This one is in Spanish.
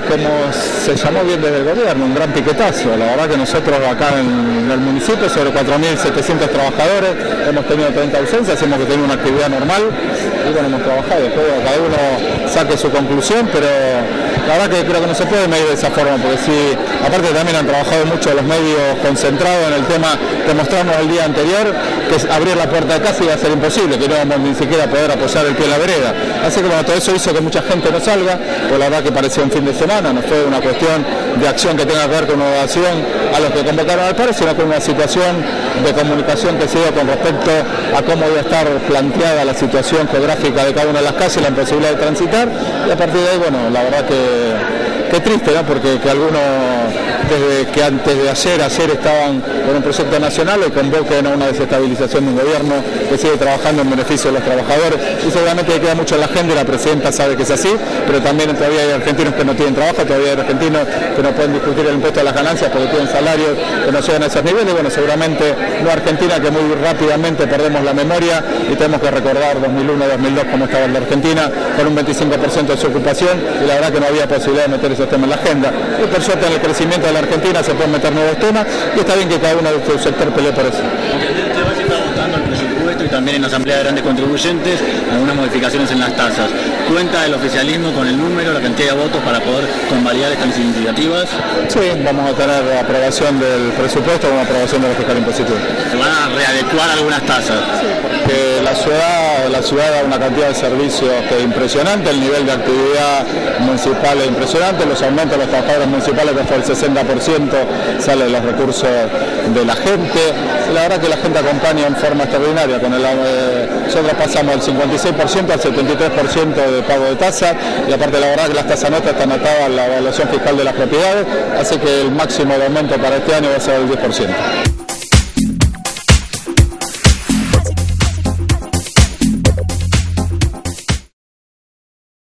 como se llamó bien desde el gobierno, un gran piquetazo. La verdad que nosotros acá en el municipio, sobre 4.700 trabajadores, hemos tenido 30 ausencias, hemos tenido una actividad normal y bueno, hemos trabajado. Después cada uno saque su conclusión, pero la verdad que creo que no se puede medir de esa forma, porque si, aparte también han trabajado mucho los medios concentrados en el tema de mostrarnos el día anterior que abrir la puerta de casa iba a ser imposible, que no íbamos ni siquiera a poder apoyar el pie en la vereda. Así que bueno, todo eso hizo que mucha gente no salga, pues la verdad que parecía un fin de semana, no fue una cuestión de acción que tenga que ver con una ovación a los que convocaron al paro, sino con una situación de comunicación que se dio con respecto a cómo iba a estar planteada la situación geográfica de cada una de las casas y la imposibilidad de transitar. Y a partir de ahí, bueno, la verdad que, que triste, ¿no? porque que algunos que antes de ayer, ayer estaban con un proyecto nacional y convoquen a una desestabilización de un gobierno que sigue trabajando en beneficio de los trabajadores y seguramente queda mucho en la agenda y la presidenta sabe que es así, pero también todavía hay argentinos que no tienen trabajo, todavía hay argentinos que no pueden discutir el impuesto a las ganancias porque tienen salarios que no llegan a esos niveles bueno, seguramente no Argentina que muy rápidamente perdemos la memoria y tenemos que recordar 2001-2002 cómo estaba la Argentina con un 25% de su ocupación y la verdad que no había posibilidad de meter esos temas en la agenda. Y por suerte en el crecimiento de la Argentina se pueden meter nuevos temas y está bien que cada uno de su sector pelee por eso. el presupuesto y también en la Asamblea de Grandes Contribuyentes algunas modificaciones en las tasas. ¿Cuenta el oficialismo con el número, la cantidad de votos para poder convalidar estas iniciativas? Sí, vamos a tener la aprobación del presupuesto con aprobación de la fiscal impositiva. ¿Se van a readecuar algunas tasas? Sí, porque la ciudad, ciudad da una cantidad de servicios que es impresionante, el nivel de actividad municipal es impresionante, los aumentos de los trabajadores municipales que fue el 60% sale de los recursos de la gente. La verdad que la gente acompaña en forma extraordinaria. Con el, eh, nosotros pasamos del 56% al 73% de pago de tasa y aparte la verdad que las tasas nuestras están atadas a la evaluación fiscal de las propiedades, así que el máximo de aumento para este año va a ser el 10%.